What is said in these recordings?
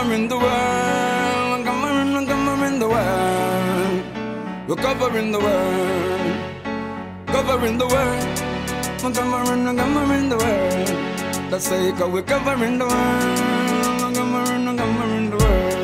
covering the world. Covering, we're covering the world. We're covering the world. Covering the world. We're covering, we're covering the world. That's say, cause we're covering the world. We're covering, we're covering the world.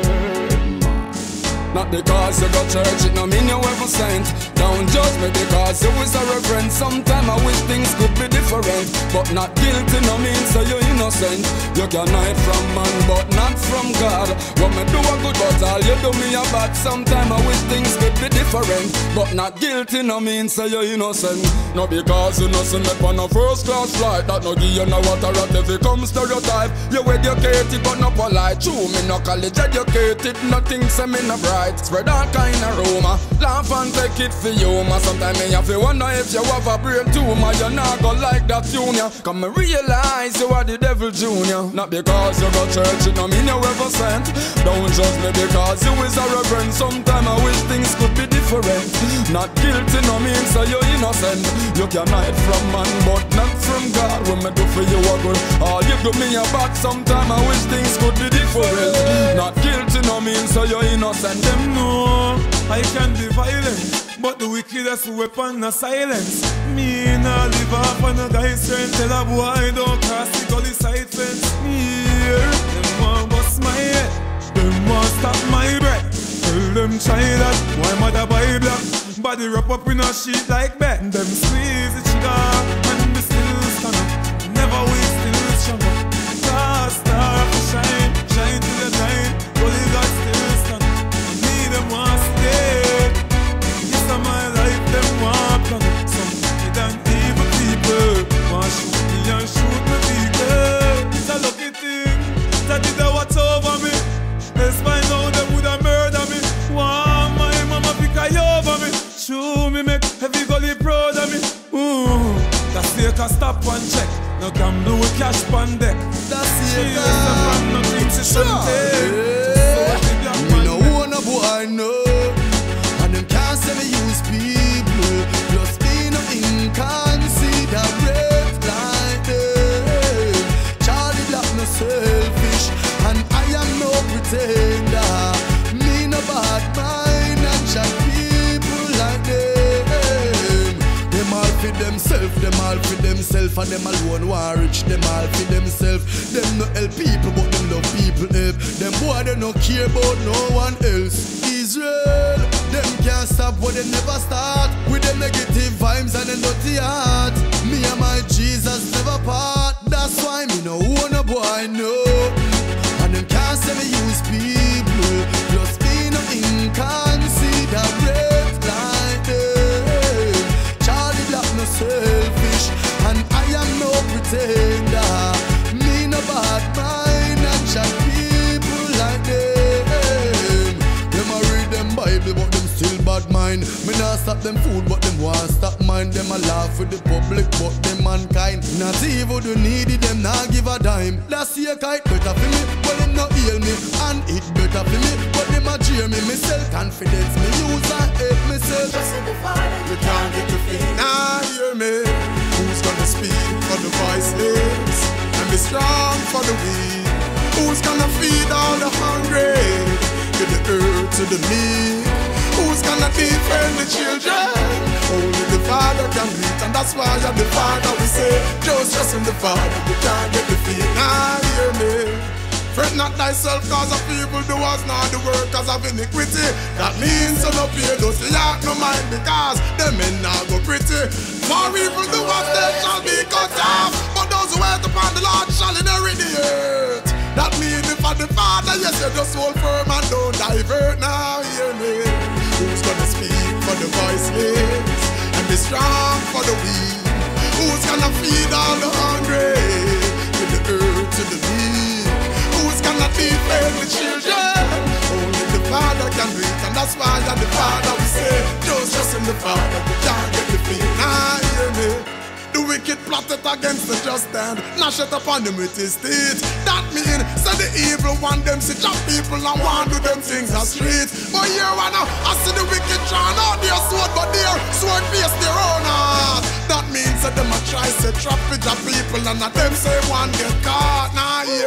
Not because you go church, it no mean you ever sent. Don't judge me because you is a reverend. Sometimes I wish things could be different. But not guilty no means so you're innocent. You can hide from man, but not from God. When me do a good, but all you do me a bad. Sometimes I wish things could be different. But not guilty no means so you're innocent. No because see me on a first class flight. That no give you no water at if it comes stereotype. You educated but not polite. True, me no college educated. Nothing say me no bright. Spread all kind of rumor. Laugh and take it for humor. Sometimes me have to wonder if you have a brain tumor. You not go like that junior. Come and realize you are the devil junior. Not because you go church, it no mean you ever sent. Don't judge me because you is a reverend. Sometimes I wish things could be different. Not guilty no means so you're innocent. You can hide from man, but not from God. When me do for you a good, all you do me a bad. Sometimes I wish things could be different. Not guilty no means so you're innocent. Them know I can be violent, but the wickedest weapon is silence. Me nah live off on a guy's strength. Tell a boy don't cross the gully side fence. Here, them want bust my head, them want stop my breath. Tell them try that, why mother buy black? Body wrap up in a sheet like that. Them squeeze the trigger that's the can stop and check. No come gamble with cash pan deck. That's She it. is a from nothing to something. So what the black Me no do? own a boy I know And them can't say me use people Plus me no inconsiderate like them Charly Black no selfish And I am no pretender them all for themself And them alone want rich, them all for themselves. Them no help people but them love people help. Them boy they no care about no one else. Israel, them can't stop what they never start. With them negative vibes and them dirty heart. Me and my Jesus pretender Me no bad mind And chat people like them. Them a read them Bible but them still bad mind. Me not stop them food but them want stop mine Them a laugh with the public but them mankind. Not evil do needy them not give a dime. That's your kite better for me But them not heal me. And it better for me But them a cheer me. Me sell confidence Me use and help myself You can't get to to the meek. Who's gonna defend the children? Only the Father can reach, and that's why I'm the Father. We say, just trust in the Father. You can't get defeated. Now hear me. Fret not thyself cause of people do us not the workers of iniquity. That means so no fear, those the heart no mind because them men now go pretty. For evil do us they shall be cut off. But those who wait upon the Lord shall inherit the earth. That means if the Father, yes, you just hold firm and don't divert. The and be strong for the weak? Who's gonna feed all the hungry? Give the earth to the meek. Who's gonna defend the children? Only the Father can do it, and that's why I'm the Father. We say, just trust in the Father, you can't get defeated. Now hear me. The wicked plotted against the just and gnash it upon them with his teeth. That mean, say the evil one them see chop people and want do them things as street. But here I know, I see the wicked drawn out their sword, but their sword face their own heart. That means that them a try to trap with the people and at them say one get caught. Now hear me.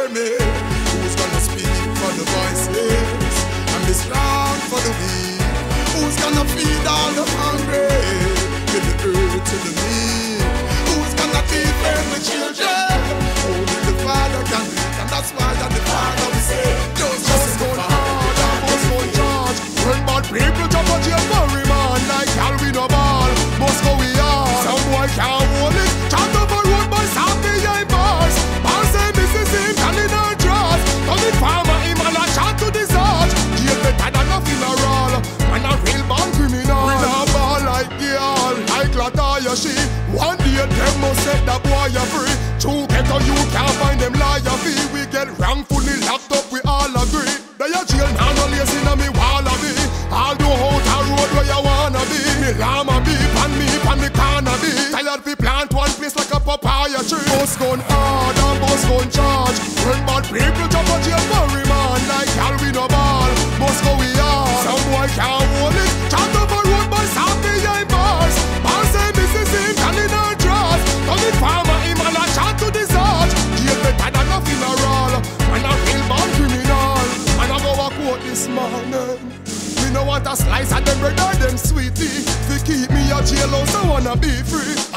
them must set the boy a free. True ghetto you can't find them liar fee. We get wrongfully locked up, we all agree. They a jail now no lazy na me wanna wallaby. All do out a road where you wanna be. Me llama be pan me pan me canna be. Tired we plant one place like a papaya tree. Bus gun hard and bus gun charge. Run bad people jump a jail.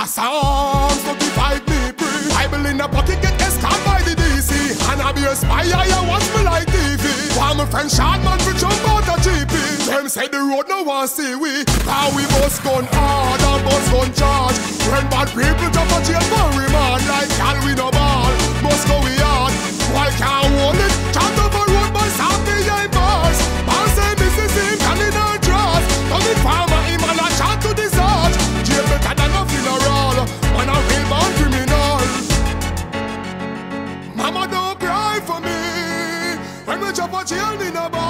Assaults to divide me free. Bible in the pocket get escorted by the DC. And I be a spy, I watch me like TV. While my friend shot man for jump out a GP. Them say the road no one see we. How we bust gun hard and bust gun charge. When bad people jump a jail for remand. Like gal we no ball, must go we hard. Why can't hold it? Chant over road by stop behind no.